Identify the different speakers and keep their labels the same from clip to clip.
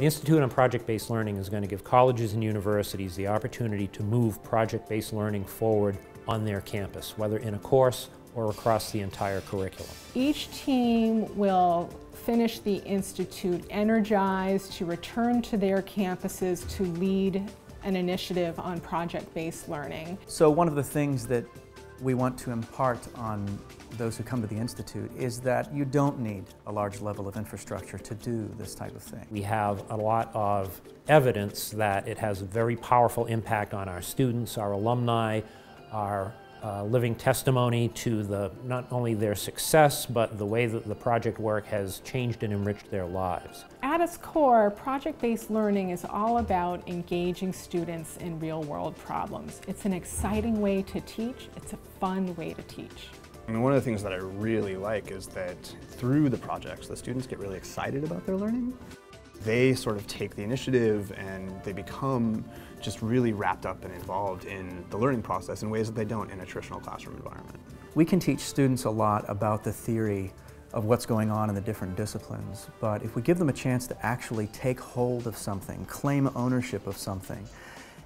Speaker 1: The Institute on Project-Based Learning is going to give colleges and universities the opportunity to move project-based learning forward on their campus, whether in a course or across the entire curriculum.
Speaker 2: Each team will finish the Institute energized to return to their campuses to lead an initiative on project-based learning.
Speaker 3: So one of the things that we want to impart on those who come to the Institute is that you don't need a large level of infrastructure to do this type of thing.
Speaker 1: We have a lot of evidence that it has a very powerful impact on our students, our alumni, our uh, living testimony to the, not only their success, but the way that the project work has changed and enriched their lives.
Speaker 2: At its core, project-based learning is all about engaging students in real-world problems. It's an exciting way to teach. It's a fun way to teach.
Speaker 4: I mean, one of the things that I really like is that through the projects, the students get really excited about their learning. They sort of take the initiative and they become just really wrapped up and involved in the learning process in ways that they don't in a traditional classroom environment.
Speaker 3: We can teach students a lot about the theory of what's going on in the different disciplines, but if we give them a chance to actually take hold of something, claim ownership of something,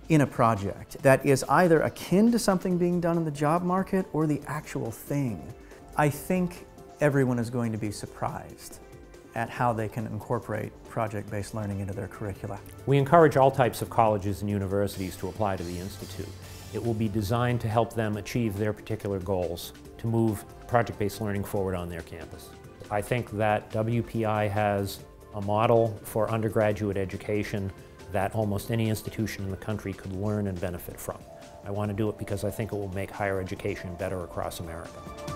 Speaker 3: in a project that is either akin to something being done in the job market or the actual thing, I think everyone is going to be surprised at how they can incorporate project-based learning into their curricula.
Speaker 1: We encourage all types of colleges and universities to apply to the Institute. It will be designed to help them achieve their particular goals to move project-based learning forward on their campus. I think that WPI has a model for undergraduate education that almost any institution in the country could learn and benefit from. I want to do it because I think it will make higher education better across America.